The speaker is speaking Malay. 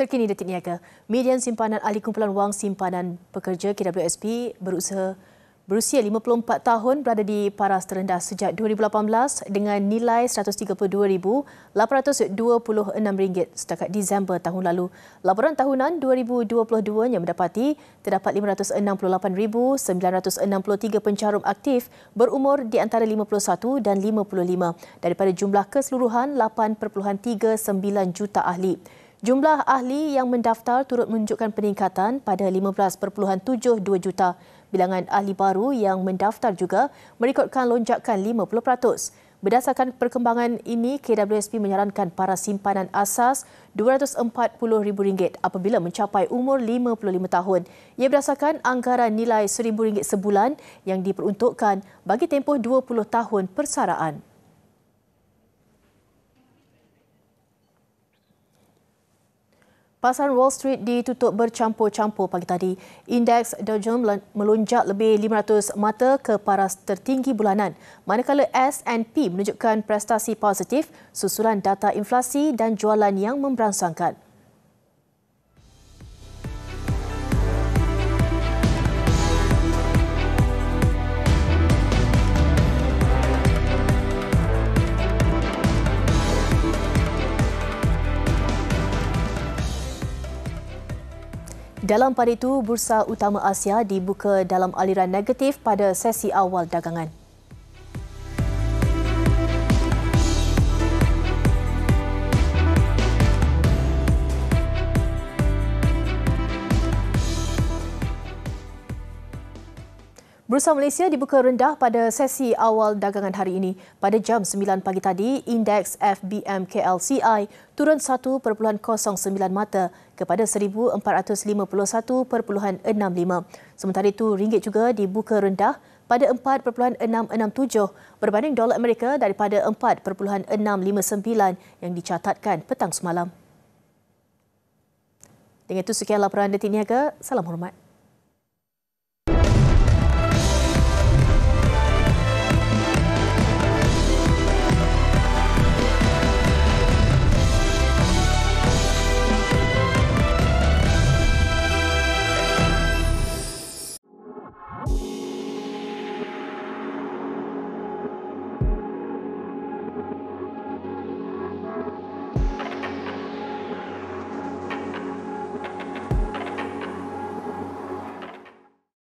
Terkini detik niaga, median simpanan ahli kumpulan wang simpanan pekerja KWSP berusaha berusia 54 tahun berada di paras terendah sejak 2018 dengan nilai RM132,826 setakat Disember tahun lalu. Laporan tahunan 2022-nya mendapati terdapat 568,963 pencarum aktif berumur di antara 51 dan 55 daripada jumlah keseluruhan 8.39 juta ahli. Jumlah ahli yang mendaftar turut menunjukkan peningkatan pada 15.72 juta. Bilangan ahli baru yang mendaftar juga merekodkan lonjakan 50%. Berdasarkan perkembangan ini, KWSP menyarankan para simpanan asas RM240,000 apabila mencapai umur 55 tahun. Ia berdasarkan anggaran nilai RM1,000 sebulan yang diperuntukkan bagi tempoh 20 tahun persaraan. Pasar Wall Street ditutup bercampur-campur pagi tadi. Indeks Dow Jones melonjak lebih 500 mata ke paras tertinggi bulanan. Manakala S&P menunjukkan prestasi positif susulan data inflasi dan jualan yang memberangsangkan. Dalam pada itu, Bursa Utama Asia dibuka dalam aliran negatif pada sesi awal dagangan. Bursa Malaysia dibuka rendah pada sesi awal dagangan hari ini. Pada jam 9 pagi tadi, indeks FBM KLCI turun 1.09 mata kepada 1451.65. Sementara itu, ringgit juga dibuka rendah pada 4.667 berbanding dolar Amerika daripada 4.659 yang dicatatkan petang semalam. Dengan itu sekian laporan detik niaga. Salam hormat.